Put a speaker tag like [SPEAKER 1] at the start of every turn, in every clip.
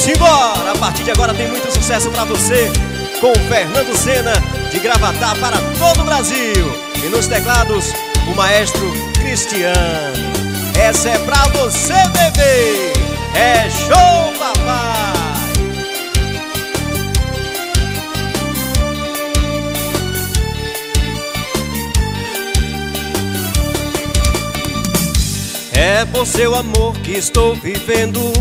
[SPEAKER 1] Simbora! A partir de agora tem muito sucesso pra você com Fernando Sena de Gravatá para todo o Brasil. E nos teclados, o maestro Cristiano. Essa é pra você, bebê! É show, papai! É por seu amor que estou vivendo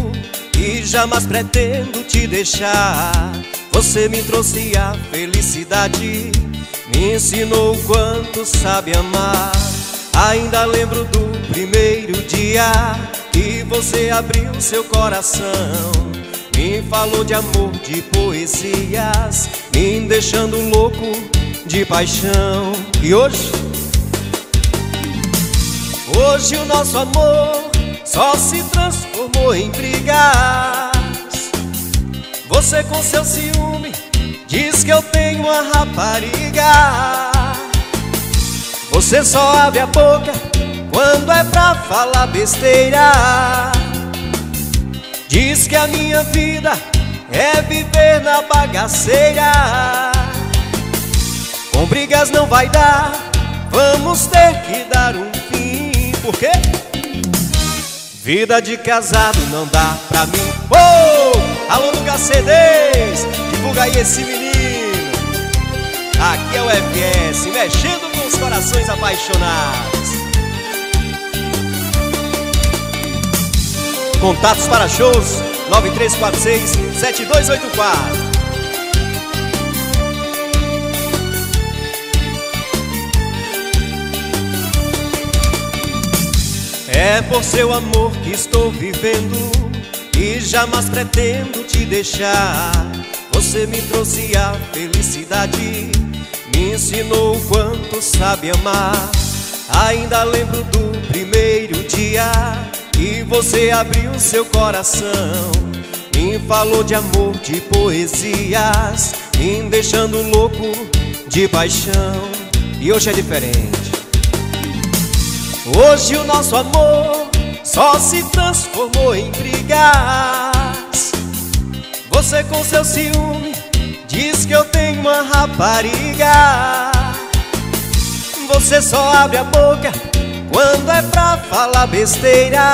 [SPEAKER 1] e jamais pretendo te deixar. Você me trouxe a felicidade, me ensinou o quanto sabe amar. Ainda lembro do primeiro dia que você abriu seu coração. Me falou de amor, de poesias, me deixando louco de paixão. E hoje Hoje o nosso amor só se transformou em brigas. Você com seu ciúme diz que eu tenho uma rapariga. Você só abre a boca quando é pra falar besteira. Diz que a minha vida é viver na bagaceira. Com brigas não vai dar, vamos ter que dar um por quê? Vida de casado não dá pra mim. Oh! Alô do KCDs, divulga aí esse menino. Aqui é o FS, mexendo com os corações apaixonados. Contatos para shows 9346 7284 É por seu amor que estou vivendo e jamais pretendo te deixar. Você me trouxe a felicidade, me ensinou o quanto sabe amar. Ainda lembro do primeiro dia que você abriu seu coração. Me falou de amor, de poesias, me deixando louco de paixão. E hoje é diferente. Hoje o nosso amor só se transformou em brigas. Você com seu ciúme diz que eu tenho uma rapariga. Você só abre a boca quando é pra falar besteira.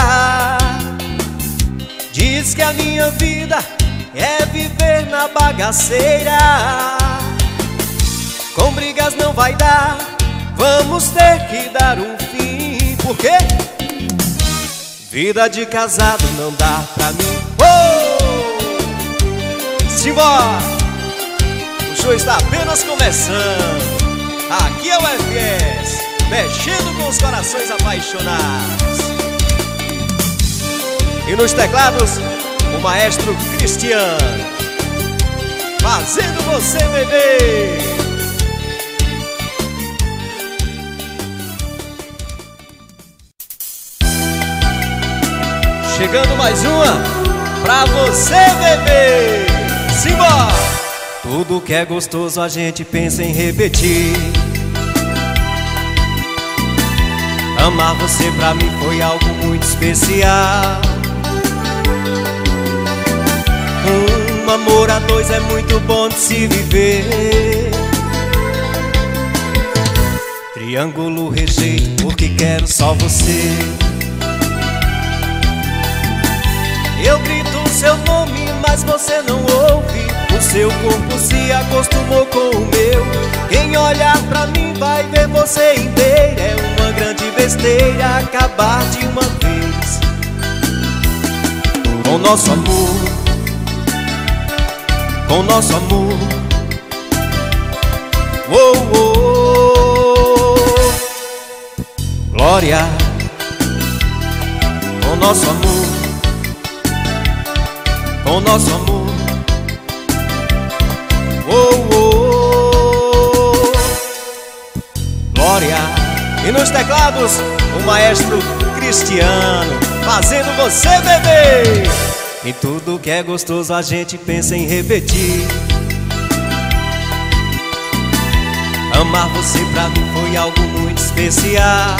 [SPEAKER 1] Diz que a minha vida é viver na bagaceira. Com brigas não vai dar, vamos ter que dar um fim. Por quê? Vida de casado não dá pra mim oh! Simbora! O show está apenas começando Aqui é o FS Mexendo com os corações apaixonados E nos teclados O maestro Cristiano Fazendo você beber Chegando mais uma pra você, bebê. Simbora! Tudo que é gostoso a gente pensa em repetir. Amar você pra mim foi algo muito especial. Um amor a dois é muito bom de se viver. Triângulo rejeito porque quero só você. Eu grito o seu nome, mas você não ouve. O seu corpo se acostumou com o meu. Quem olhar pra mim vai ver você inteira. É uma grande besteira acabar de uma vez com nosso amor. Com nosso amor. Oh, oh. Glória com nosso amor com nosso amor. Oh, oh, oh. Glória. E nos teclados, o maestro Cristiano, fazendo você beber. E tudo que é gostoso a gente pensa em repetir. Amar você pra mim foi algo muito especial.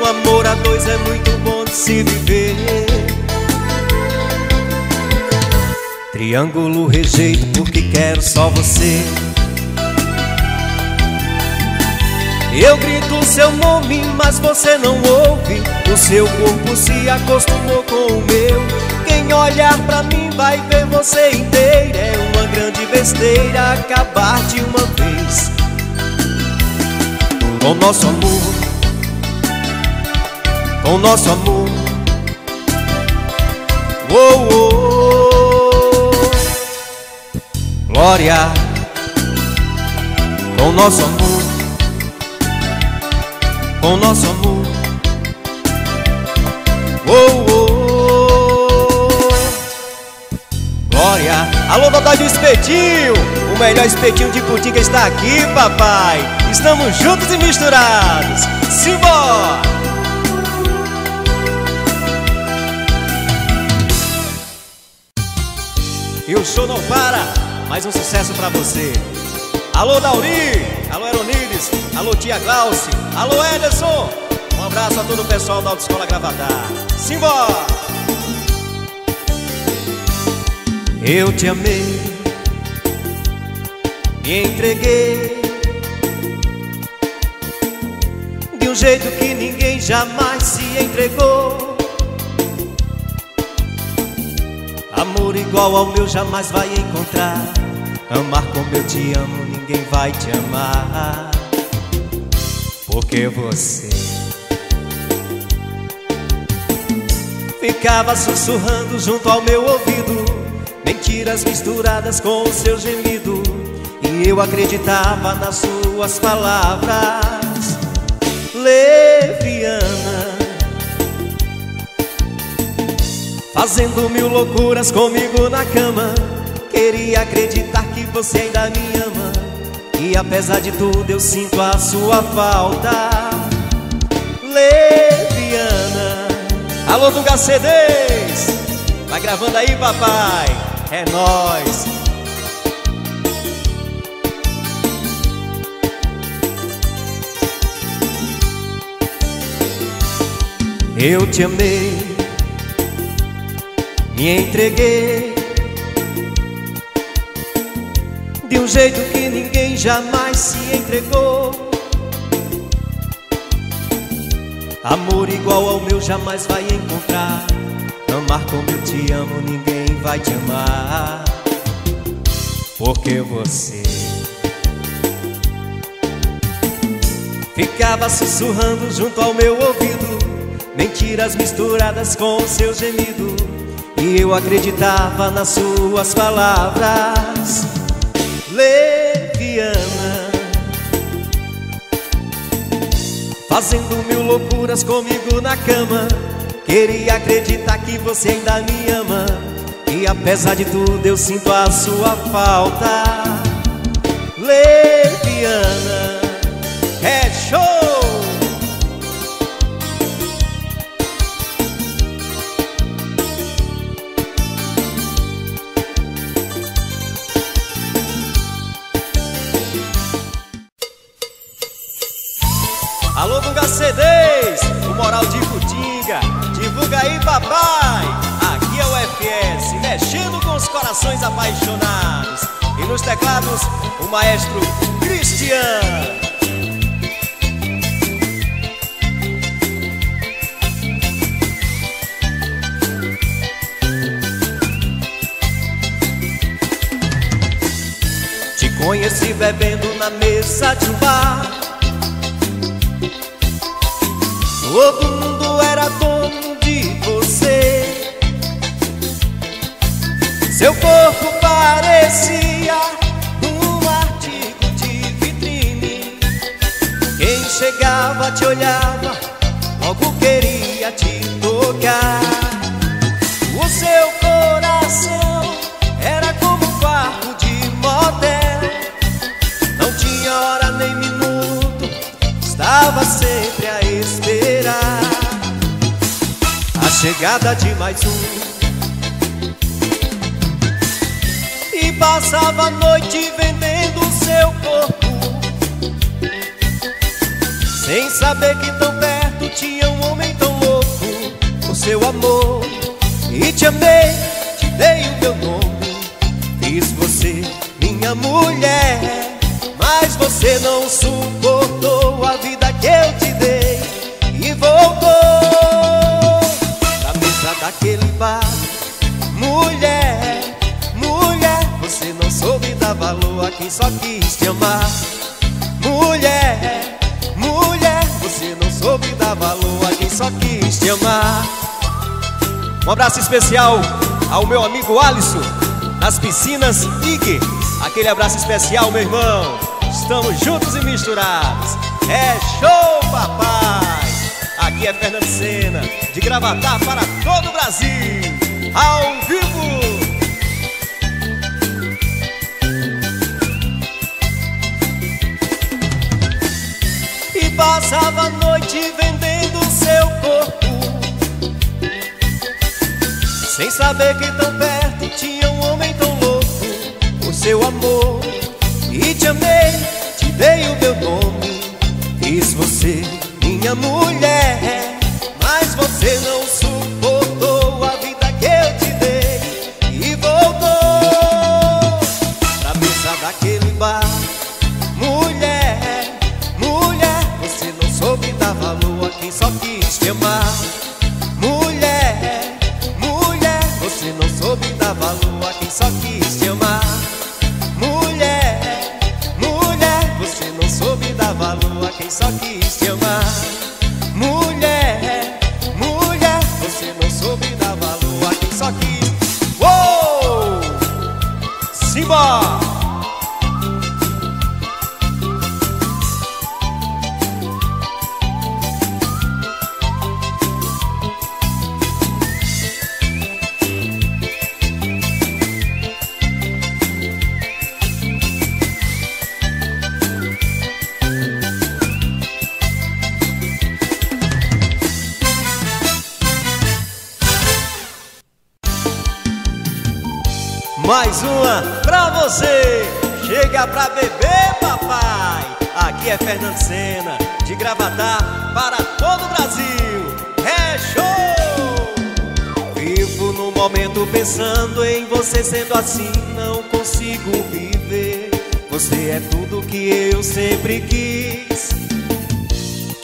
[SPEAKER 1] Um amor a dois é muito bom se viver. Triângulo rejeito porque quero só você. Eu grito seu nome, mas você não ouve. O seu corpo se acostumou com o meu. Quem olhar pra mim vai ver você inteira. É uma grande besteira acabar de uma vez com nosso amor, com nosso amor. Oh, oh, glória, com nosso amor, com nosso amor. Oh, oh, glória. Alô, Dodói do Espetinho, o melhor espetinho de Putinga está aqui, papai. Estamos juntos e misturados. Simbora! E o show não para. Mais um sucesso pra você. Alô, Dauri. Alô, Eronides. Alô, tia Glauce. Alô, Ederson. Um abraço a todo o pessoal da Autoescola Gravatar. Simbora! Eu te amei, me entreguei de um jeito que ninguém jamais se entregou. Amor igual ao meu jamais vai encontrar. Amar como eu te amo, ninguém vai te amar. Porque você ficava sussurrando junto ao meu ouvido, mentiras misturadas com o seu gemido. E eu acreditava nas suas palavras leviana Fazendo mil loucuras comigo na cama. Queria acreditar que você ainda me ama. E apesar de tudo eu sinto a sua falta. Leviana. Alô do CDs Vai gravando aí papai. É nóis. Eu te amei, me entreguei de um jeito que ninguém jamais se entregou. Amor igual ao meu jamais vai encontrar. Amar como eu te amo, ninguém vai te amar. Porque você ficava sussurrando junto ao meu ouvido Mentiras misturadas com o seu gemido E eu acreditava nas suas palavras. Leviana. Fazendo mil loucuras comigo na cama. Queria acreditar que você ainda me ama. E apesar de tudo eu sinto a sua falta. Leviana. É show! Aí, papai. Aqui é o FS, mexendo com os corações apaixonados. E nos teclados, o maestro Cristiano. Te conheci bebendo na mesa de um bar Todo mundo era dono Seu corpo parecia um artigo de vitrine. Quem chegava te olhava, logo queria te tocar. O seu coração era como um quarto de motel. Não tinha hora nem minuto, estava sempre a esperar a chegada de mais um. Passava a noite vendendo seu corpo, sem saber que tão perto tinha um homem tão louco. O seu amor e te amei, te dei o meu nome, fiz você minha mulher, mas você não suportou a vida que eu te dei. E voltou da mesa daquele bar, mulher, valor a quem só quis te amar, mulher você não soube dar valor a quem só quis te amar. Um abraço especial ao meu amigo Alisson, nas piscinas IG. Aquele abraço especial, meu irmão. Estamos juntos e misturados. É show, papai! Aqui é Fernando Sena, de Gravatar para todo o Brasil. Ao vivo! Passava a noite vendendo seu corpo. Sem saber que tão perto tinha um homem tão louco. Por seu amor E te amei, te dei o meu nome. Fiz você minha mulher Mas você não suportou Mais uma pra você. Chega pra beber, papai. Aqui é Fernando Sena, de Gravatar para todo o Brasil. É show! Vivo no momento pensando em você sendo assim, não consigo viver. Você é tudo que eu sempre quis,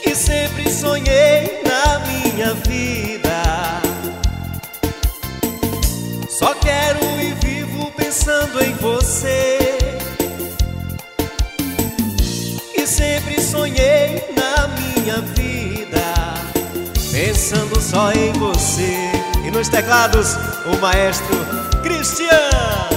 [SPEAKER 1] que sempre sonhei na minha vida. Pensando em você. E sempre sonhei na minha vida, pensando só em você. E nos teclados, o maestro Cristiano.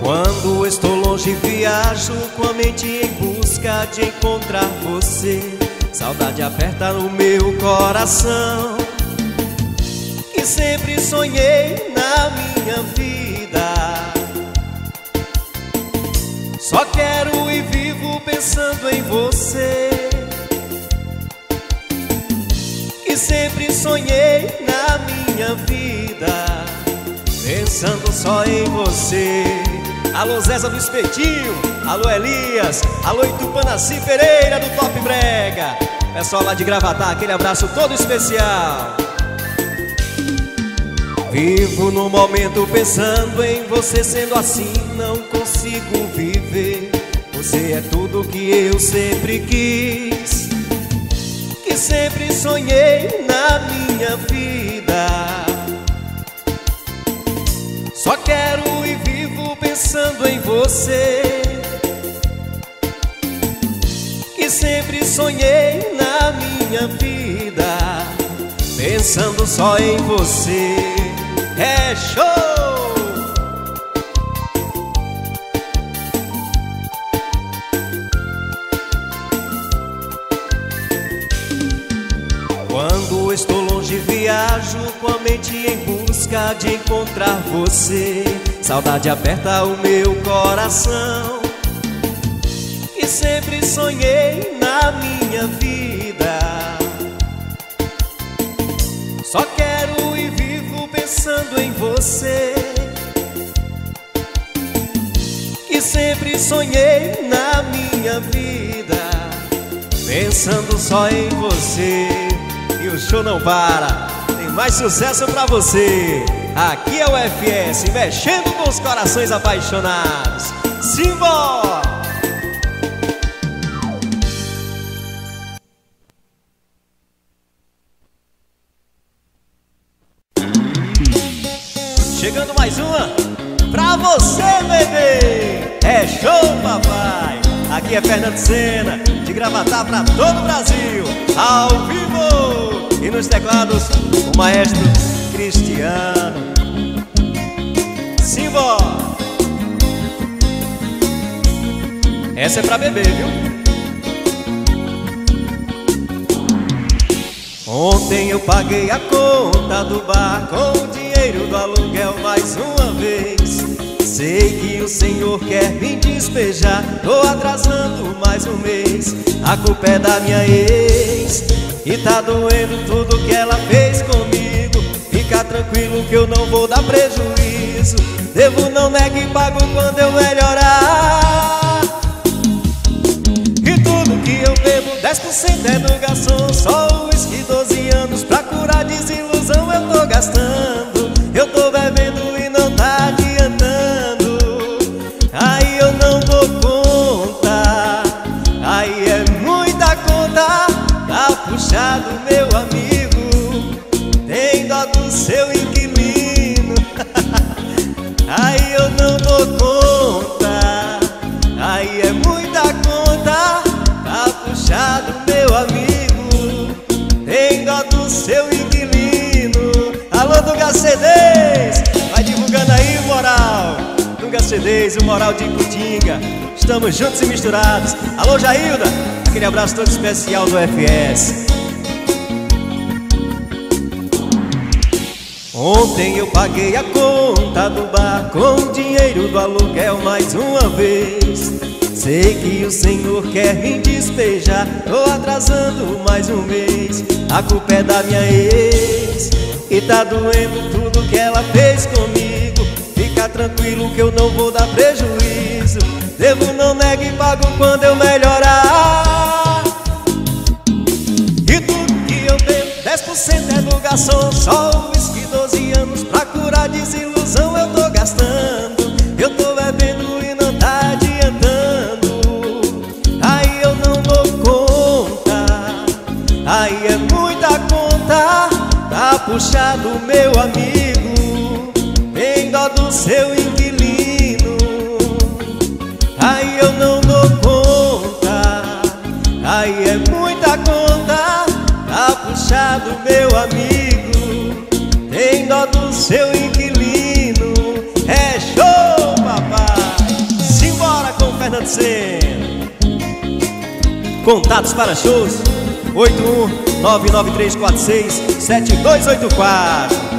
[SPEAKER 1] Quando estou longe, viajo com a mente em busca de encontrar você. Saudade aperta no meu coração. Que sempre sonhei na minha vida. Só quero e vivo pensando em você. Que sempre sonhei na minha vida. Pensando só em você. Alô Zéza do Espetinho, alô Elias, alô Itupanaci Pereira do Top Brega. Pessoal lá de Gravatar, aquele abraço todo especial. Vivo no momento pensando em você sendo assim, não consigo viver. Você é tudo que eu sempre quis, que sempre sonhei na minha vida. Só quero pensando em você. Que sempre sonhei na minha vida, pensando só em você. É show! Quando estou longe, viajo com a mente em busca de encontrar você. Saudade aperta o meu coração. Que sempre sonhei na minha vida. Só quero e vivo pensando em você. Que sempre sonhei na minha pensando só em você. E o show não para, tem mais sucesso pra você. Aqui é o FS, mexendo com os corações apaixonados. Simbora! Chegando mais uma pra você, bebê. É show, papai. Aqui é Fernando Sena, de Gravatar pra todo o Brasil, ao vivo. E nos teclados, o maestro Cristiano. Simbora! Essa é pra beber, viu? Ontem eu paguei a conta do bar com o dinheiro do aluguel mais uma vez. Sei que o Senhor quer me despejar, tô atrasando mais um mês. A culpa é da minha ex e tá doendo tudo que ela fez comigo. Tranquilo que eu não vou dar prejuízo. Devo não negue pago quando eu melhorar. E tudo que eu bebo, 10% é do garçom. Só o uísque 12 anos pra curar desilusão eu tô gastando. Eu tô bebendo e O moral de Cutinga. Estamos juntos e misturados. Alô, Jailda. Aquele abraço todo especial do FS. Ontem eu paguei a conta do bar com o dinheiro do aluguel mais uma vez. Sei que o Senhor quer me despejar, tô atrasando mais um mês. A culpa é da minha ex e tá doendo tudo que ela fez comigo. Fica tranquilo que eu não vou dar prejuízo. Devo não negue e pago quando eu melhorar. E tudo que eu bebo, 10% é do garçom. Só o uísque 12 anos pra curar desilusão eu tô gastando. Eu tô bebendo e não tá adiantando. Aí eu não dou conta. Aí é muita conta. Tá puxado, meu amigo seu inquilino. Aí eu não dou conta Aí é muita conta. Tá puxado, meu amigo Tem dó do seu inquilino. É show, papai. Simbora com o Fernando C. Contatos para shows 81 99346 7284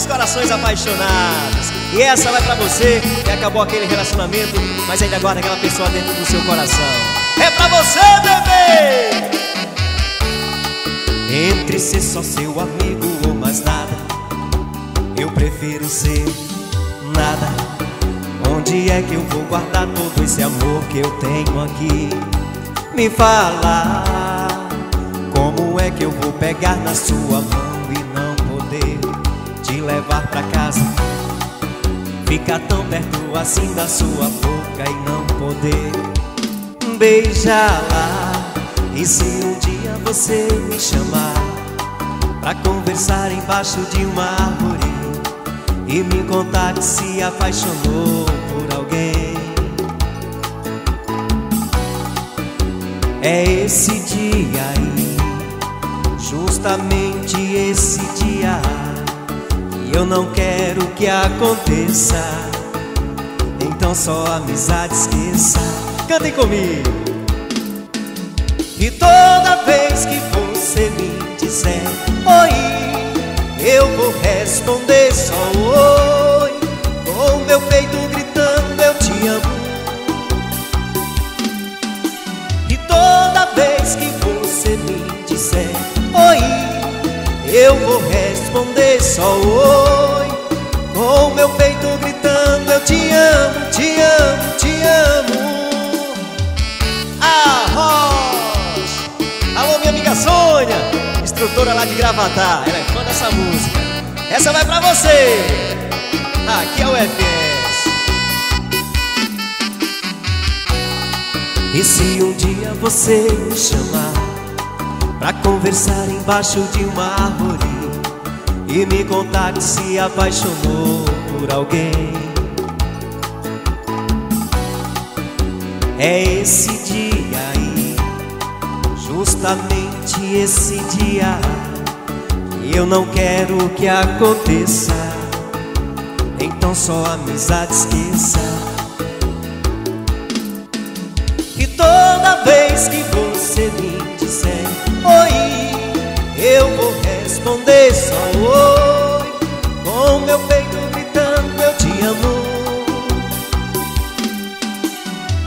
[SPEAKER 1] Os corações apaixonados E essa vai pra você que acabou aquele relacionamento Mas ainda guarda aquela pessoa dentro do seu coração É pra você, bebê! Entre ser só seu amigo ou mais nada Eu prefiro ser nada Onde é que eu vou guardar todo esse amor que eu tenho aqui? Me fala Como é que eu vou pegar na sua mão levar pra casa. Ficar tão perto assim da sua boca e não poder Beijá-la E se um dia você me chamar Pra conversar embaixo de uma árvore E me contar que se apaixonou por alguém? É esse dia aí Justamente esse dia eu não quero que aconteça. Então só amizade esqueça. Cantem comigo. E toda vez que você me disser Oi Eu vou responder só oi Com meu peito gritando eu te amo E toda vez que você me disser vou responder só oi. Com meu peito gritando, eu te amo, te amo, te amo. Arroz! Alô, minha amiga Sônia, instrutora lá de Gravatar, ela é fã dessa música. Essa vai pra você. Aqui é o FS. E se um dia você me chamar conversar embaixo de uma árvore E me contar que se apaixonou por alguém. É esse dia aí Justamente esse dia. E eu não quero que aconteça Então só amizade esqueça. E toda vez que você me responder só oi. Com meu peito gritando eu te amo.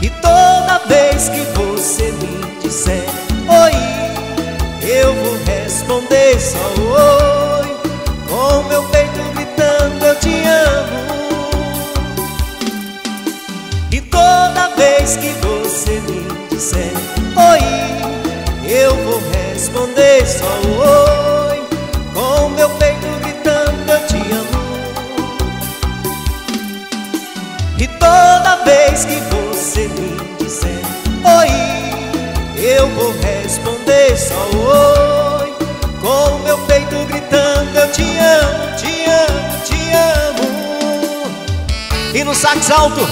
[SPEAKER 1] E toda vez que você me disser oi, eu vou responder só oi. Com meu peito gritando eu te amo. E toda vez que você me disser oi, eu vou responder só oi te amo. E toda vez que você me disser oi Eu vou responder só oi Com meu peito gritando eu te amo, te amo, te amo E no sax alto,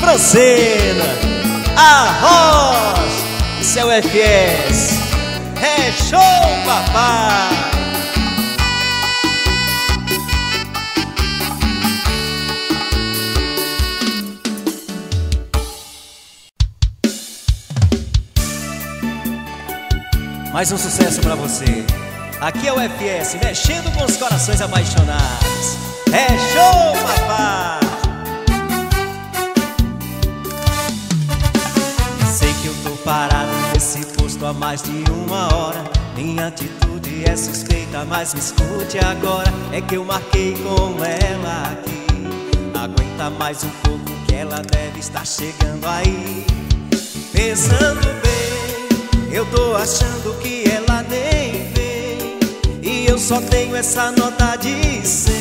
[SPEAKER 1] Francena Arroz, é o FS é show, papai! Mais um sucesso pra você. Aqui é o FS, mexendo com os corações apaixonados. É show, papai! Sei que eu tô parado nesse posto há mais de uma hora Minha atitude é suspeita, mas me escute agora É que eu marquei com ela aqui Aguenta mais um pouco que ela deve estar chegando aí Pensando eu tô achando que ela nem vem E eu só tenho essa nota de 100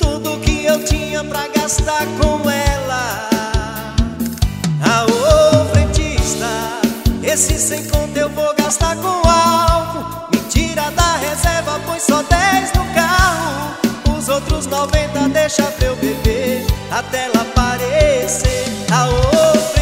[SPEAKER 1] Tudo que eu tinha pra gastar com ela Aô, frentista, esse sem conta eu vou gastar com álcool. Me tira da reserva, põe só 10 no carro. Os outros 90 deixa pra eu beber até ela aparecer. Aô, frentista,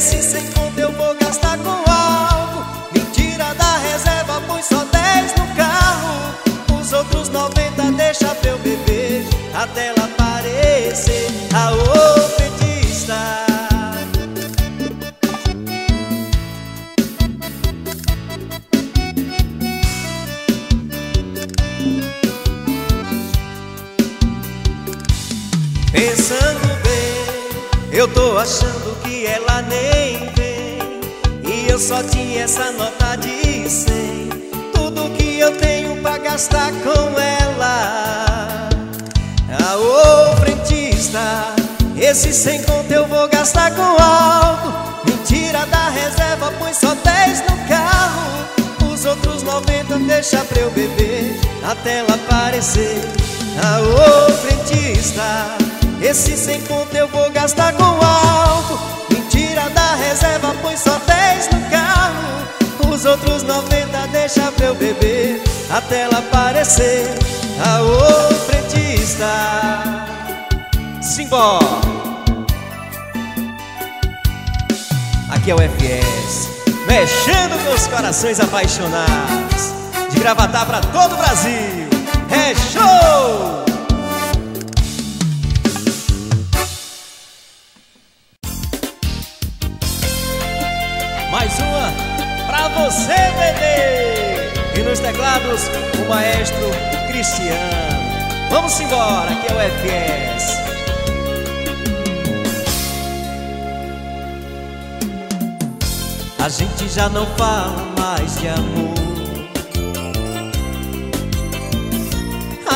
[SPEAKER 1] esse sem conta eu vou gastar com álcool. Me tira da reserva, põe só 10 no carro. Os outros 90 deixa pra eu beber até ela aparecer. Aô, frentista. Pensando bem, eu tô achando que ela nem vem E eu só tinha essa nota de 100 Tudo que eu tenho pra gastar com ela. Aô, frentista, esse sem conta eu vou gastar com álcool Mentira da reserva, põe só 10 no carro. Os outros 90 deixa pra eu beber Até ela aparecer. Aô, frentista esse sem conta eu vou gastar com álcool Mentira da reserva, põe só 10 no carro. Os outros 90 deixa pra eu beber Até ela aparecer. Aô, frentista Simbora. Aqui é o FS Mexendo com os corações apaixonados. De gravatar pra todo o Brasil. É show! Você, bebê! E nos teclados, o maestro Cristiano. Vamos embora, aqui é o FS. A gente já não fala mais de amor.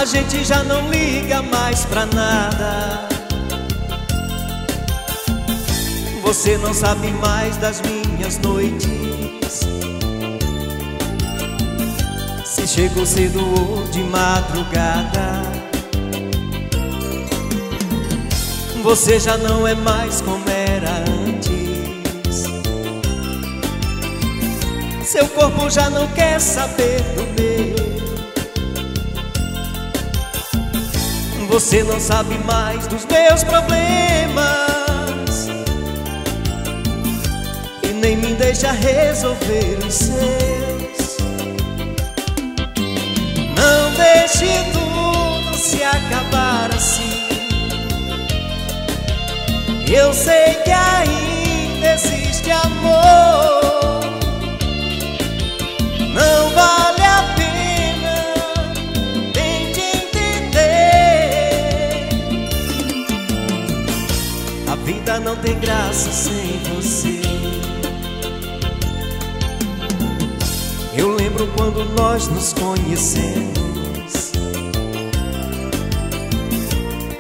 [SPEAKER 1] A gente já não liga mais pra nada. Você não sabe mais das minhas noites. Chegou cedo de madrugada. Você já não é mais como era antes. Seu corpo já não quer saber do meu. Você não sabe mais dos meus problemas. nem me deixa resolver os seus. Deixe tudo se acabar assim. Eu sei que ainda existe amor. Não vale a pena, tente entender. A vida não tem graça sem você. Eu lembro quando nós nos conhecemos.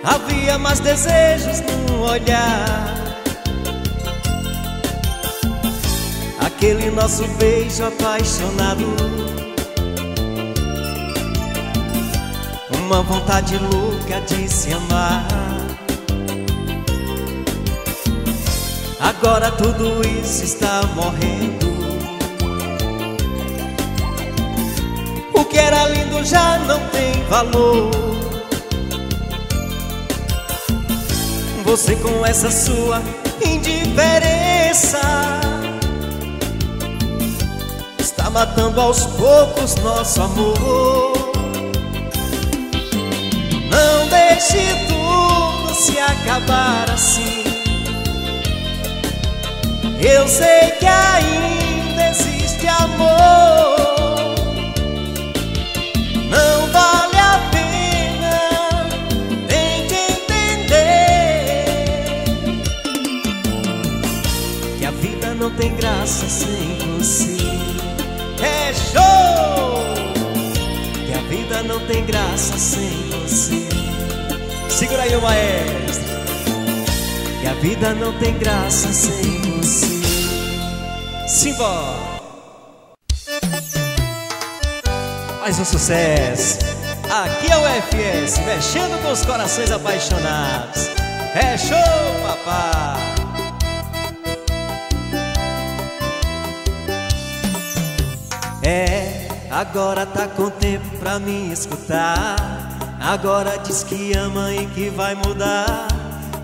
[SPEAKER 1] Havia mais desejos no olhar. Aquele nosso beijo apaixonado. Uma vontade louca de se amar. Agora tudo isso está morrendo. O que era lindo já não tem valor. Você com essa sua indiferença está matando aos poucos nosso amor. Não deixe tudo se acabar assim. Eu sei que ainda existe amor. Tem graça sem você. É show! Que a vida não tem graça sem você. Segura aí o maestro. Que a vida não tem graça sem você. Simbora! Mais um sucesso. Aqui é o FS, mexendo com os corações apaixonados. É show, papai! É, agora tá com tempo pra me escutar. Agora diz que ama e que vai mudar.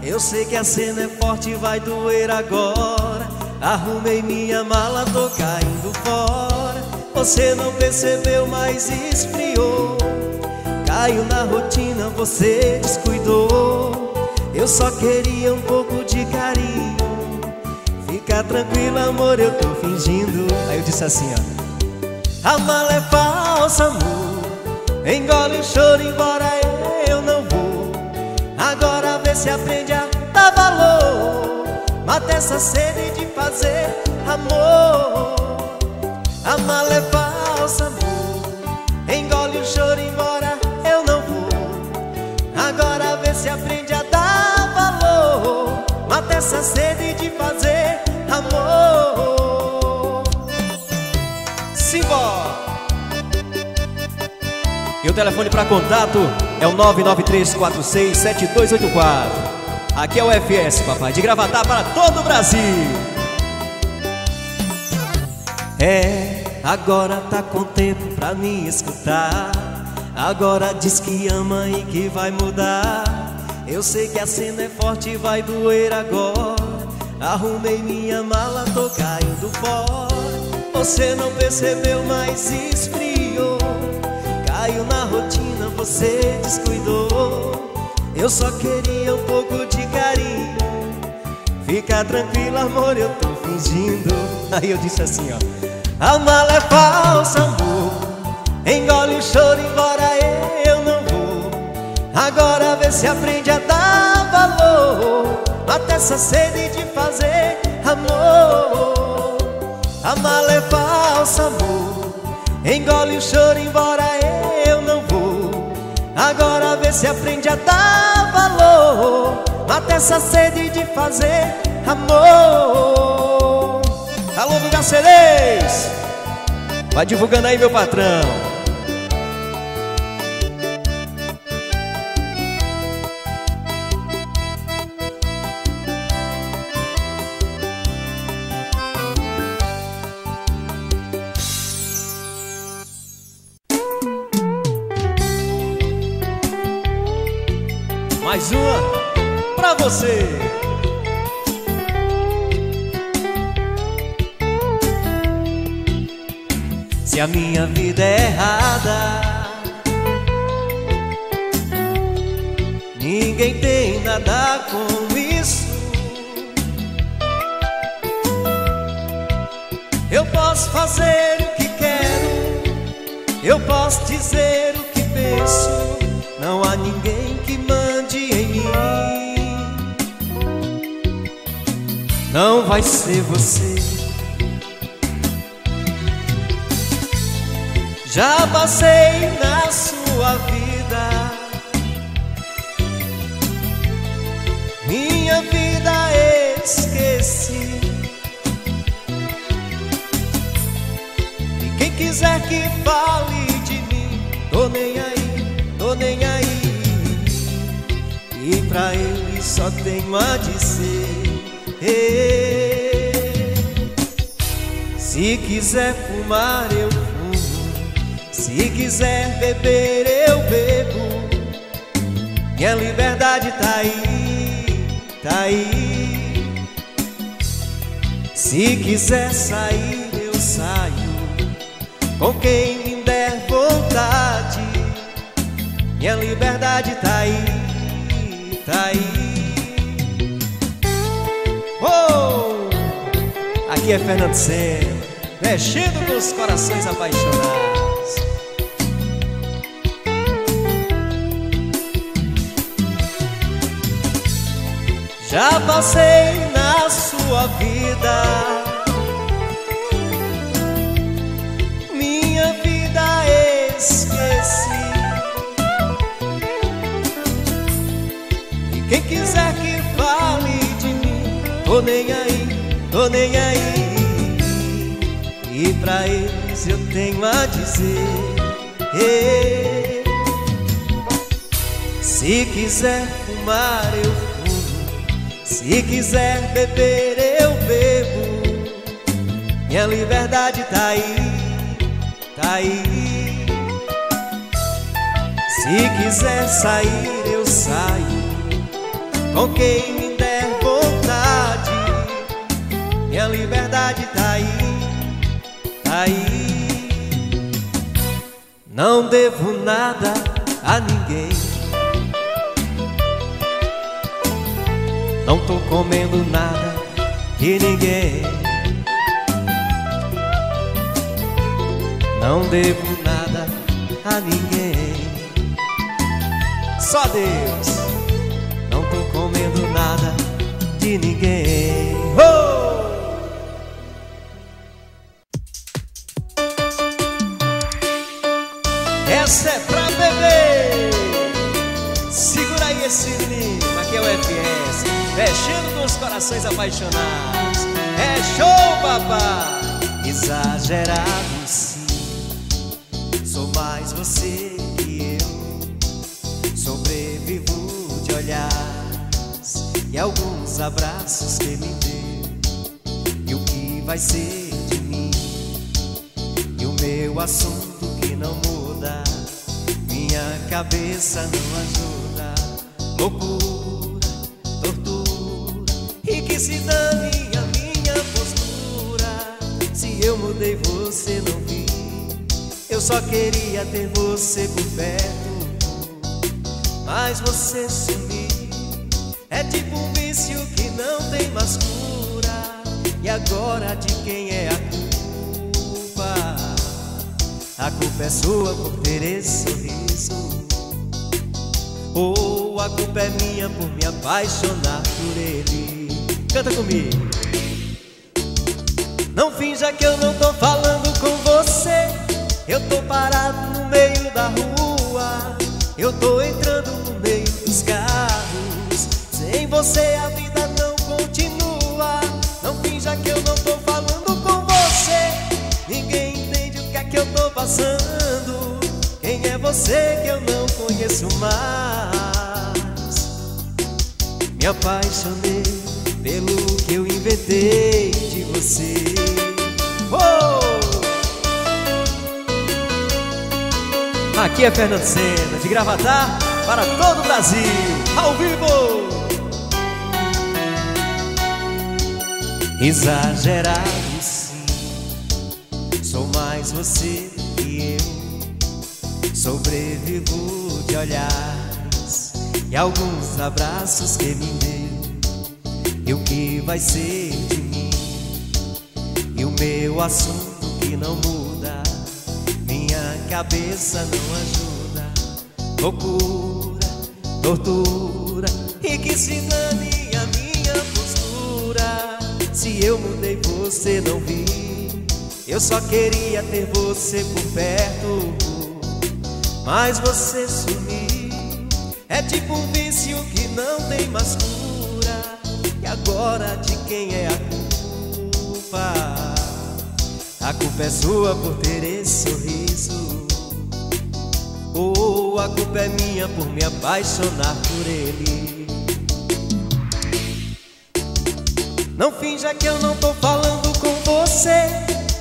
[SPEAKER 1] Eu sei que a cena é forte e vai doer agora. Arrumei minha mala, tô caindo fora. Você não percebeu, mas esfriou. Caiu na rotina, você descuidou. Eu só queria um pouco de carinho. Fica tranquilo, amor, eu tô fingindo. Aí eu disse assim, ó. A mala é falsa, amor Engole o choro, embora eu não vou. Agora vê se aprende a dar valor. Mata essa sede de fazer amor. A mala é falsa, amor Engole o choro, embora eu não vou. Agora vê se aprende a dar valor. Mata essa sede de fazer amor E o telefone para contato é o 993467284. Aqui é o FS, papai, de gravatar para todo o Brasil. É, agora tá com tempo pra me escutar. Agora diz que ama e que vai mudar. Eu sei que a cena é forte e vai doer agora. Arrumei minha mala, tô caindo fora. Você não percebeu, mas na rotina, você descuidou. Eu só queria um pouco de carinho. Fica tranquilo, amor, eu tô fingindo. Aí eu disse assim, ó. A mala é falsa, amor. Engole o choro, embora eu não vou. Agora vê se aprende a dar valor. Até essa sede de fazer amor. A mala é falsa, amor. Engole o choro, embora eu ver se aprende a dar valor. Mata essa sede de fazer amor. Alô, Lugar! Vai divulgando aí, meu patrão. Minha vida é errada, quiser que fale de mim, tô nem aí, tô nem aí. E pra ele só tenho a dizer. Se quiser fumar, eu se quiser beber, eu bebo. Minha liberdade tá aí, tá aí. Se quiser sair, eu saio. Com quem me der vontade. Minha liberdade tá aí, tá aí. Oh! Aqui é Fernando Senna, mexendo com os corações apaixonados. Já passei na sua vida Nem aí, tô nem aí E pra eles eu tenho a dizer Se quiser fumar eu fumo se quiser beber, eu bebo. Minha liberdade tá aí, tá aí. Se quiser sair, eu saio. Com quem Minha liberdade tá aí, tá aí. Não devo nada a ninguém. Não tô comendo nada de ninguém Não devo nada a ninguém Só Deus Não tô comendo nada de ninguém oh! Corações apaixonados. É show, papai! Exagerado, sim. Sou mais você que eu. Sobrevivo de olhares e alguns abraços que me deu. E o que vai ser de mim? E o meu assunto que não muda. Minha cabeça não ajuda. Loucura só queria ter você por perto, mas você sumiu. É tipo um vício que não tem mais cura. E agora de quem é a culpa? A culpa é sua por ter esse sorriso. Ou a culpa é minha por me apaixonar por ele. Canta comigo. Não finja que eu não tô falando com você. Eu tô parado no meio da rua, eu tô entrando no meio dos carros. Sem você a vida não continua. Não finja que eu não tô falando com você. Ninguém entende o que é que eu tô passando. Quem é você que eu não conheço mais? Me apaixonei pelo que eu inventei de você. Aqui é Fernando Sena, de Gravatar para todo o Brasil, ao vivo! Exagerado sim, sou mais você que eu. Sobrevivo de olhares e alguns abraços que me deu. E o que vai ser de mim? E o meu assunto que não muda, cabeça não ajuda. Loucura, tortura e que se dane a minha postura. Se eu mudei, você não viu. Eu só queria ter você por perto, mas você sumiu. É tipo um vício que não tem mais cura. E agora de quem é a culpa? A culpa é sua por ter esse sorriso. Ou a culpa é minha por me apaixonar por ele. Não finja que eu não tô falando com você.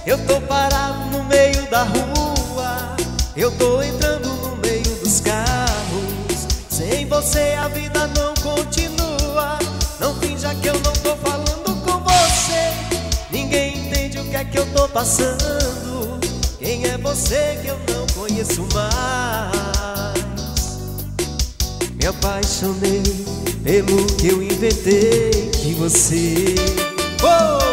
[SPEAKER 1] Eu tô parado no meio da rua. Eu tô entrando no meio dos carros. Sem você a vida não continua. Não finja que eu não tô falando com você. Ninguém entende o que é que eu tô passando. Quem é você que eu não conheço mais? Me apaixonei pelo que eu inventei de você. Oh!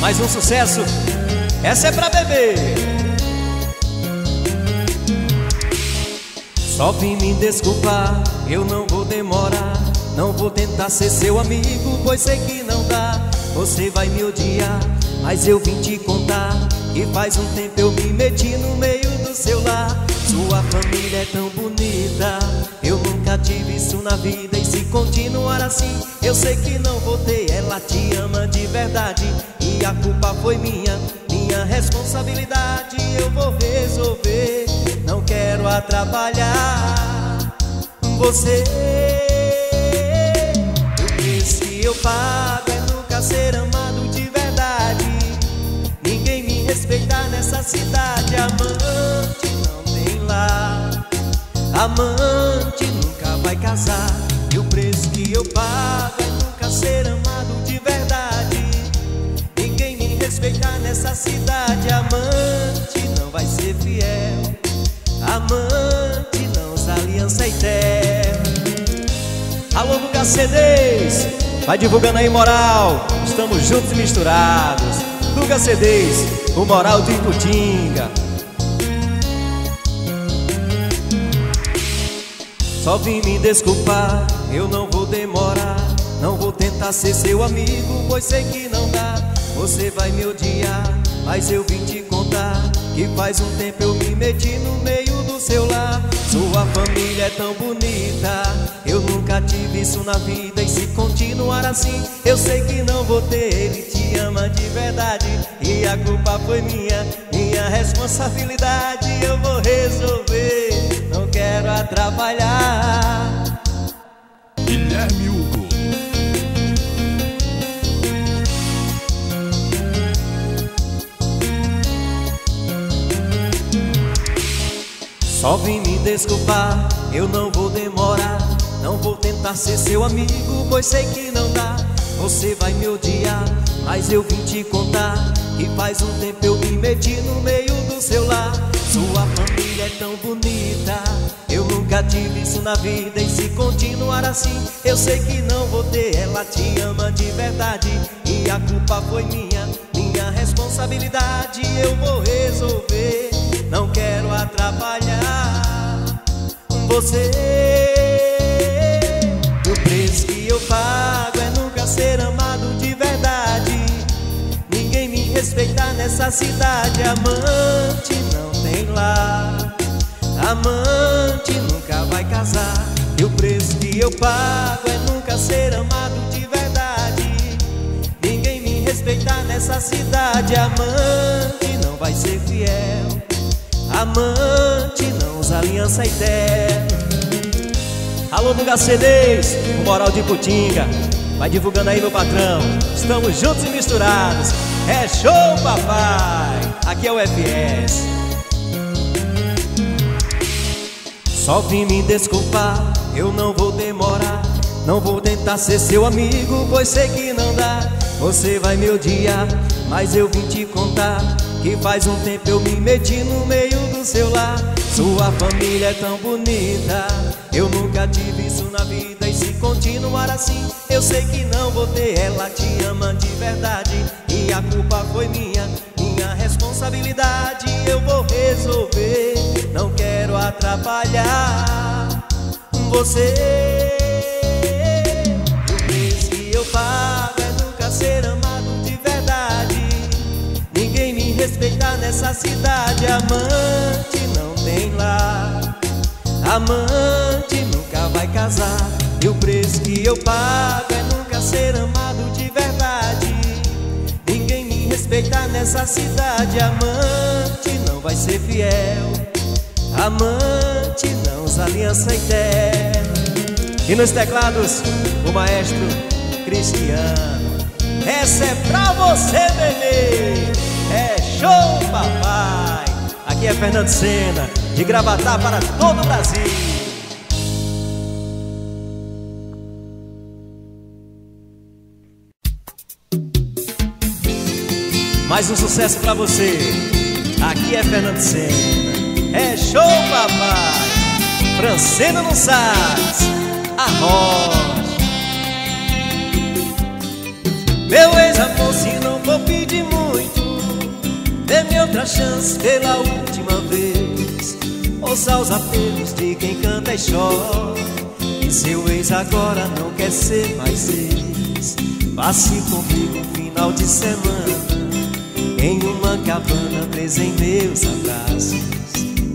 [SPEAKER 1] Mais um sucesso. Essa é pra beber. Só vim me desculpar, eu não vou demorar. Não vou tentar ser seu amigo, pois sei que não dá. Você vai me odiar, mas eu vim te contar. Que faz um tempo eu me meti no meio do seu lar. Sua família é tão bonita, eu nunca tive isso na vida. E se continuar assim, eu sei que não vou ter. Ela te ama de verdade, e a culpa foi minha, minha responsabilidade. Eu vou resolver, não quero atrapalhar você. O preço que eu pago é nunca ser amado de verdade. Ninguém me respeitar nessa cidade. Amante não tem lá. Amante nunca vai casar. E o preço que eu pago é nunca ser amado de respeitar nessa cidade. Amante não vai ser fiel. Amante não usa aliança eterna. Alô, Lucas CDs, vai divulgando aí moral. Estamos juntos e misturados. Lucas CDs, o moral de Iputinga. Só vim me desculpar, eu não vou demorar. Não vou tentar ser seu amigo, pois sei que não dá. Você vai me odiar, mas eu vim te contar que faz um tempo eu me meti no meio do seu lar. Sua família é tão bonita, eu nunca tive isso na vida. E se continuar assim, eu sei que não vou ter. Ele te ama de verdade, e a culpa foi minha, minha responsabilidade. Eu vou resolver, não quero atrapalhar.
[SPEAKER 2] Guilherme
[SPEAKER 1] Só vim me desculpar, eu não vou demorar. Não vou tentar ser seu amigo, pois sei que não dá. Você vai me odiar, mas eu vim te contar que faz um tempo eu me meti no meio do seu lar. Sua família é tão bonita, eu nunca tive isso na vida. E se continuar assim, eu sei que não vou ter. Ela te ama de verdade, e a culpa foi minha, minha responsabilidade. Eu vou resolver, não quero atrapalhar você. O preço que eu pago é nunca ser amado de verdade. Ninguém me respeita nessa cidade. Amante não tem lá, amante nunca vai casar. E o preço que eu pago é nunca ser amado de verdade. Ninguém me respeita nessa cidade. Amante não vai ser fiel. Amante não usa aliança eterna. Alô, Bunga CDs, o Moral de Putinga. Vai divulgando aí, meu patrão. Estamos juntos e misturados. É show, papai. Aqui é o FS. Só vim me desculpar, eu não vou demorar. Não vou tentar ser seu amigo, pois sei que não dá. Você vai me odiar, mas eu vim te contar que faz um tempo eu me meti no meio do seu lar. Sua família é tão bonita, eu nunca tive isso na vida. E se continuar assim, eu sei que não vou ter. Ela te ama de verdade, e a culpa foi minha, minha responsabilidade. Eu vou resolver, não quero atrapalhar você. Respeitar nessa cidade. Amante não tem lá. Amante nunca vai casar. E o preço que eu pago é nunca ser amado de verdade. Ninguém me respeitar nessa cidade. Amante não vai ser fiel. Amante não usa aliança eterna. E nos teclados, o maestro Cristiano. Essa é pra você, bebê. Show, papai. Aqui é Fernando Sena, de Gravatar para todo o Brasil. Mais um sucesso pra você. Aqui é Fernando Sena. É show, papai. Francena no sax. A rocha. Meu ex-amor, se não for pedir muito, dê-me outra chance pela última vez. Ouça os apelos de quem canta e chora. E seu ex agora não quer ser mais ex. Passe comigo um final de semana em uma cabana presa em meus abraços.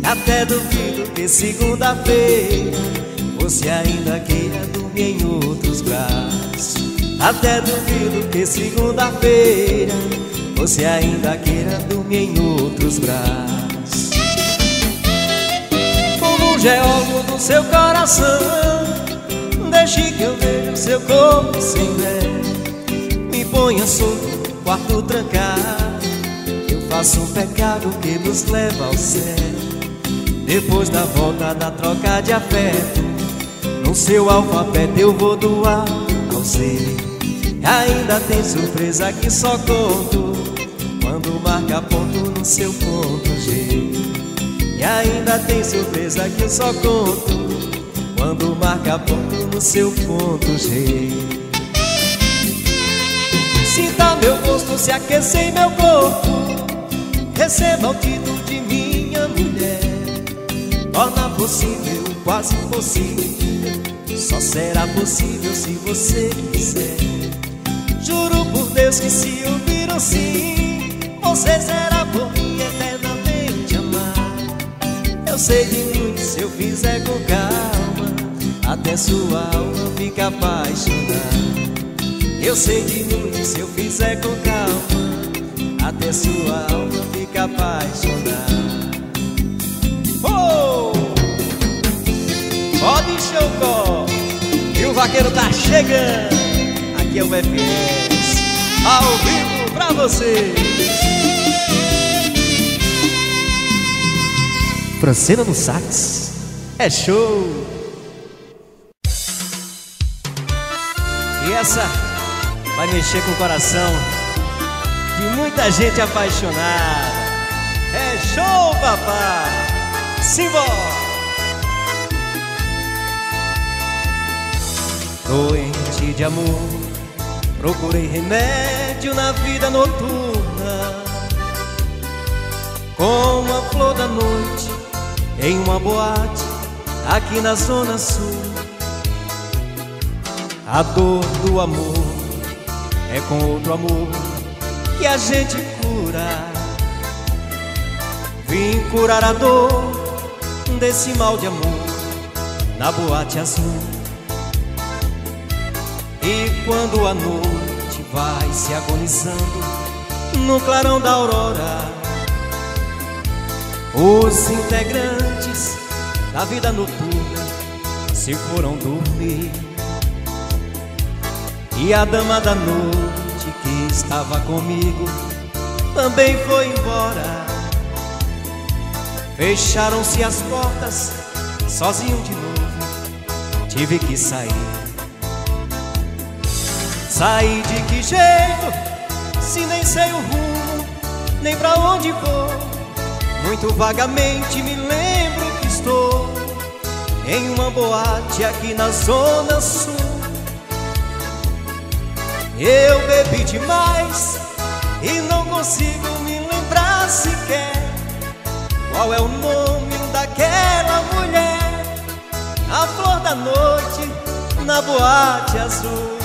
[SPEAKER 1] Até duvido que segunda-feira você ainda queira dormir em outros braços. Até duvido que segunda-feira você ainda queira dormir em outros braços. Como um geólogo do seu coração, deixe que eu veja o seu corpo sem ver. Me ponha solto quarto trancado. Eu faço um pecado que nos leva ao céu. Depois da volta da troca de afeto, no seu alfabeto eu vou doar ao Z. Ainda tem surpresa que só conto quando marca ponto no seu ponto G. E ainda tem surpresa que só conto quando marca ponto no seu ponto G. Sinta meu rosto se aquecer em meu corpo, receba o título de minha mulher. Torna possível, quase impossível, só será possível se você quiser. Juro por Deus que se ouvir assim, você será por mim eternamente amar. Eu sei de muito se eu fizer com calma, até sua alma fica apaixonada. Eu sei de muito se eu fizer com calma, até sua alma fica apaixonada. Oh! Pode chocó, e o vaqueiro tá chegando. É o FS, ao vivo pra você. Francena no sax, é show. E essa vai mexer com o coração de muita gente apaixonada. É show, papai. Simbora. Doente de amor, procurei remédio na vida noturna. Como a flor da noite em uma boate aqui na zona sul. A dor do amor é com outro amor que a gente cura. Vim curar a dor desse mal de amor na boate azul. E quando a noite vai se agonizando no clarão da aurora, os integrantes da vida noturna se foram dormir. E a dama da noite que estava comigo também foi embora. Fecharam-se as portas, sozinho de novo, tive que sair. Sair de que jeito, se nem sei o rumo, nem pra onde vou. Muito vagamente me lembro que estou em uma boate aqui na Zona Sul. Eu bebi demais e não consigo me lembrar sequer qual é o nome daquela mulher? A flor da noite na boate azul.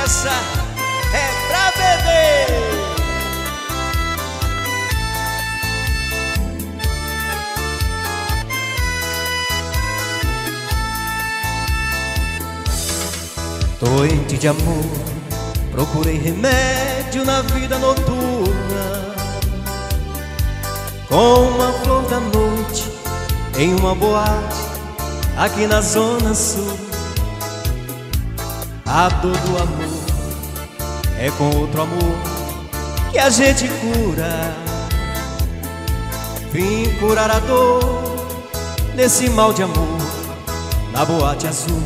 [SPEAKER 1] Essa é pra beber. Doente de amor, procurei remédio na vida noturna. Com uma flor da noite, em uma boate, aqui na Zona Sul. A dor do amor é com outro amor que a gente cura. Vim curar a dor desse mal de amor na boate azul.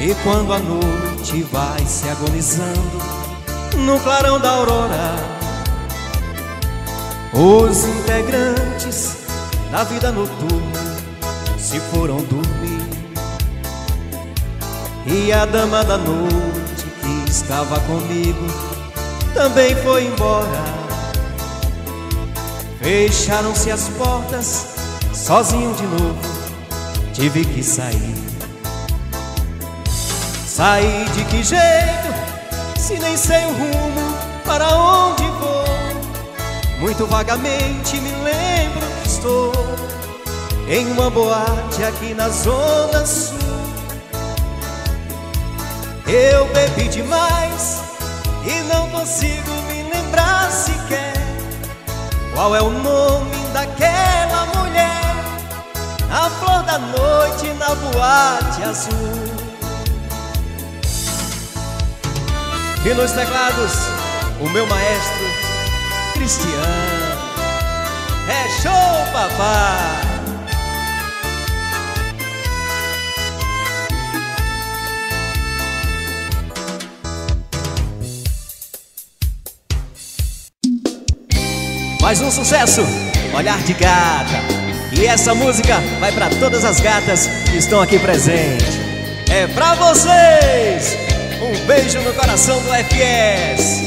[SPEAKER 1] E quando a noite vai se agonizando no clarão da aurora, os integrantes da vida noturna se foram dormir. E a dama da noite que estava comigo também foi embora. Fecharam-se as portas, sozinho de novo, tive que sair. Sair de que jeito, se nem sei o rumo para onde vou? Muito vagamente me lembro que estou em uma boate aqui na Zona Sul. Eu bebi demais e não consigo me lembrar sequer qual é o nome daquela mulher, a flor da noite na boate azul. E nos teclados, o meu maestro Cristiano. É show, papai! Mais um sucesso, Olhar de Gata. E essa música vai para todas as gatas que estão aqui presentes. É pra vocês! Um beijo no coração do FS.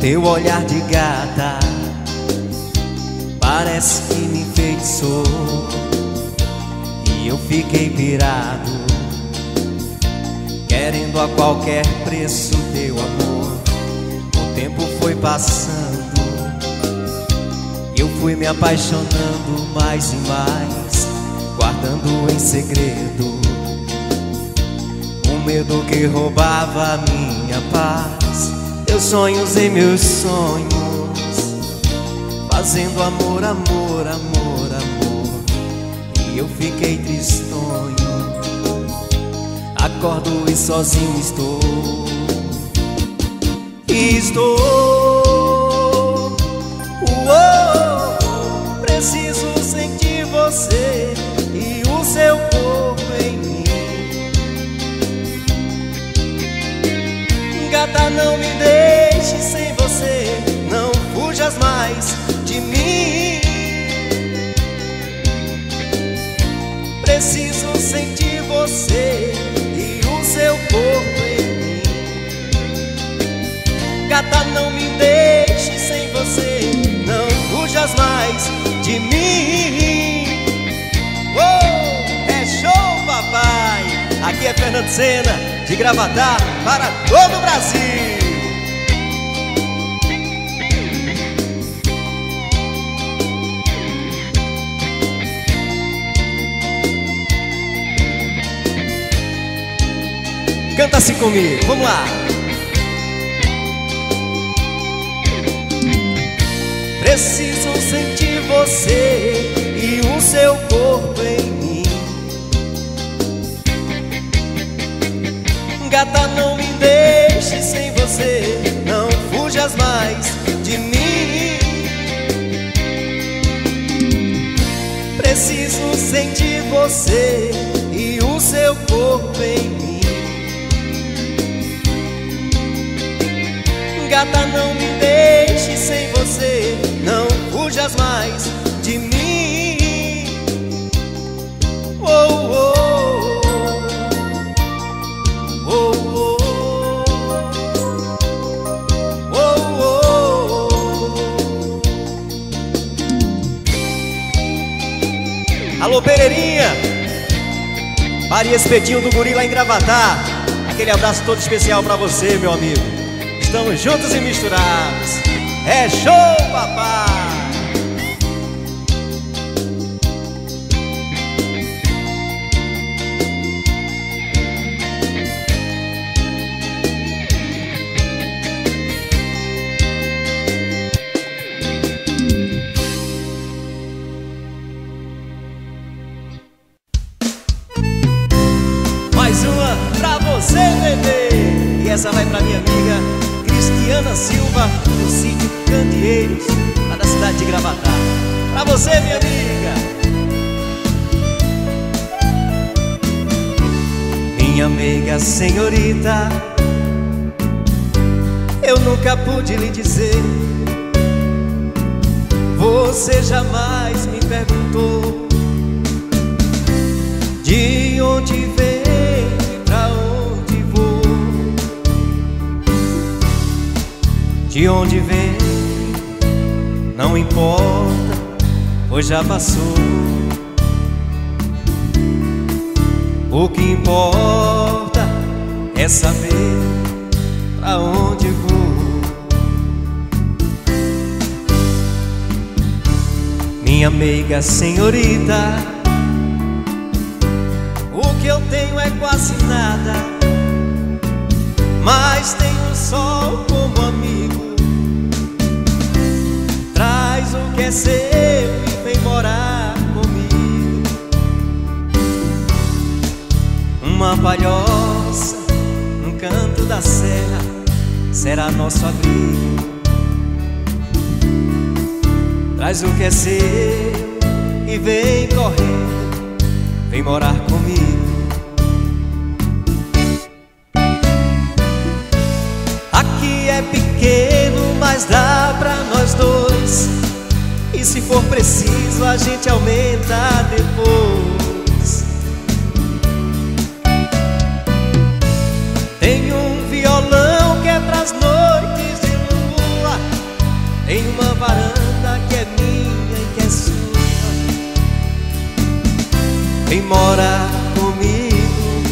[SPEAKER 1] Teu olhar de gata parece que me enfeitiçou e eu fiquei pirado querendo a qualquer preço teu amor. O tempo foi passando, eu fui me apaixonando mais e mais, guardando em segredo o medo que roubava minha paz. Teus sonhos em meus sonhos, fazendo amor, amor, amor, amor, e eu fiquei tristonho. Acordo e sozinho estou. Estou. Uou, Preciso sentir você E o seu corpo em mim. Gata, não me deixe fujas mais de mim Preciso sentir você e o seu corpo em mim. Gata, não me deixe sem você, não fujas mais de mim. Oh, é show, papai. Aqui é Fernando Sena, de Gravatar para todo o Brasil. Canta assim comigo, vamos lá. Preciso sentir você e o seu corpo em mim. Gata, não me deixe sem você, não fujas mais de mim. Preciso sentir você e o seu corpo em mim. Gata, não me deixe sem você. Não fujas mais de mim. Oh, oh, oh, oh, Alô, Pereirinha. Maria Espetinho do Gorila em Gravatar Aquele abraço todo especial pra você, meu amigo Estamos juntos e misturados. É show, papai! Senhorita, eu nunca pude lhe dizer. Você jamais me perguntou de onde veio De onde vem, não importa, pois já passou. O que importa é saber pra onde vou. Minha meiga senhorita, o que eu tenho é quase nada, mas tenho sol como amigo que é seu e vem morar comigo. Uma palhoça canto da serra será nosso abrigo. Traz o que é seu e vem correndo, vem morar comigo. Aqui é pequeno, mas dá pra nós dois e se for preciso, a gente aumenta depois. Morar comigo,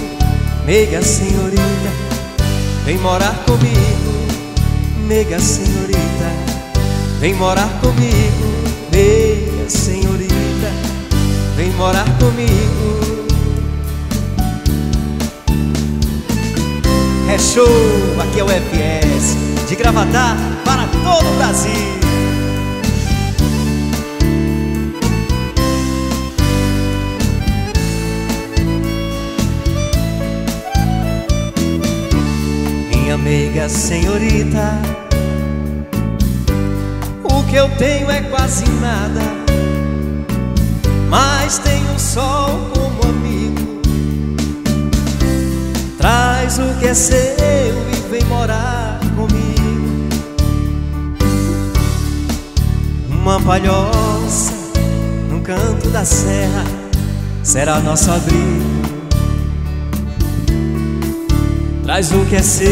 [SPEAKER 1] mega senhorita. Vem morar comigo, mega senhorita. Vem morar comigo meia senhorita, vem morar comigo. É show, aqui é o FS, de Gravatar para todo o Brasil. Amiga senhorita que eu tenho é quase nada, mas tenho sol como amigo. Traz o que é seu e vem morar comigo. Uma palhoça no canto da serra será nosso abrigo. Traz o que é seu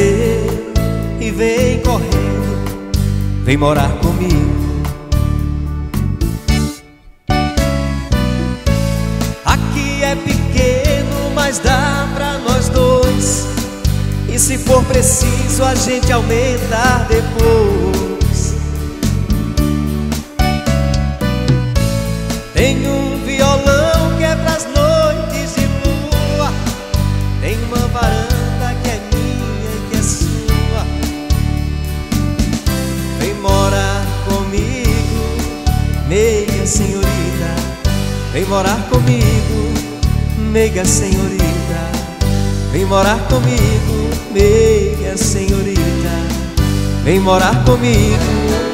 [SPEAKER 1] e vem correndo vem morar comigo. Aqui é pequeno, mas dá pra nós dois. E se for preciso, a gente aumenta depois. Comigo, meiga senhorita. Vem morar comigo, meia senhorita. Vem morar comigo.